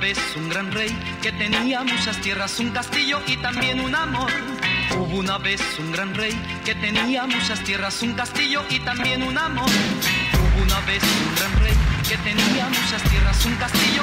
vez un gran rey que tenía muchas tierras, un castillo y también un amor. Hubo una vez un gran rey que tenía muchas tierras, un castillo y también un amor. Hubo una vez un gran rey que tenía muchas tierras, un castillo.